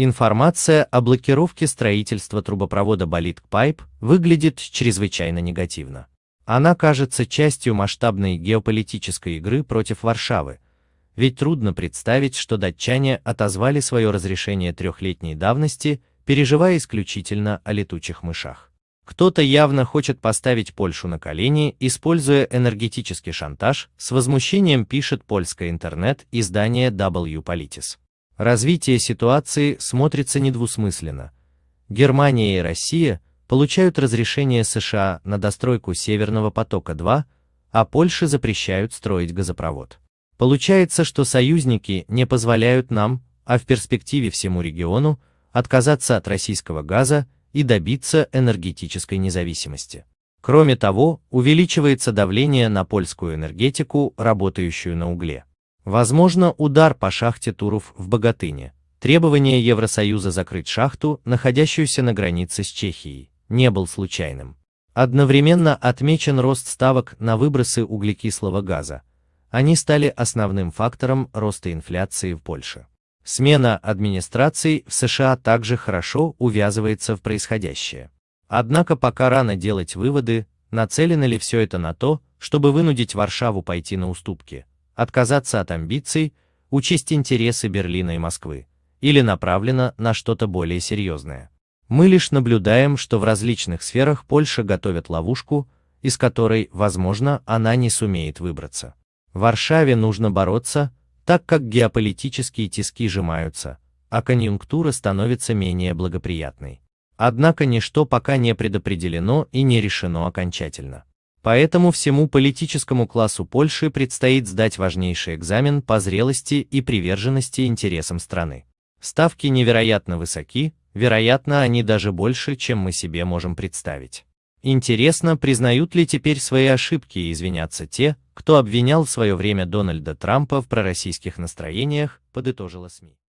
Информация о блокировке строительства трубопровода Балитк Пайп выглядит чрезвычайно негативно. Она кажется частью масштабной геополитической игры против Варшавы, ведь трудно представить, что датчане отозвали свое разрешение трехлетней давности, переживая исключительно о летучих мышах. Кто-то явно хочет поставить Польшу на колени, используя энергетический шантаж, с возмущением пишет польское интернет-издание W Politis. Развитие ситуации смотрится недвусмысленно. Германия и Россия получают разрешение США на достройку Северного потока-2, а Польше запрещают строить газопровод. Получается, что союзники не позволяют нам, а в перспективе всему региону, отказаться от российского газа и добиться энергетической независимости. Кроме того, увеличивается давление на польскую энергетику, работающую на угле. Возможно, удар по шахте Туров в Богатыне. Требование Евросоюза закрыть шахту, находящуюся на границе с Чехией, не был случайным. Одновременно отмечен рост ставок на выбросы углекислого газа. Они стали основным фактором роста инфляции в Польше. Смена администрации в США также хорошо увязывается в происходящее. Однако пока рано делать выводы, нацелено ли все это на то, чтобы вынудить Варшаву пойти на уступки, отказаться от амбиций, учесть интересы Берлина и Москвы, или направлено на что-то более серьезное. Мы лишь наблюдаем, что в различных сферах Польша готовит ловушку, из которой, возможно, она не сумеет выбраться. Варшаве нужно бороться, так как геополитические тиски сжимаются, а конъюнктура становится менее благоприятной. Однако ничто пока не предопределено и не решено окончательно. Поэтому всему политическому классу Польши предстоит сдать важнейший экзамен по зрелости и приверженности интересам страны. Ставки невероятно высоки, вероятно, они даже больше, чем мы себе можем представить. Интересно, признают ли теперь свои ошибки и извинятся те, кто обвинял в свое время Дональда Трампа в пророссийских настроениях, подытожила СМИ.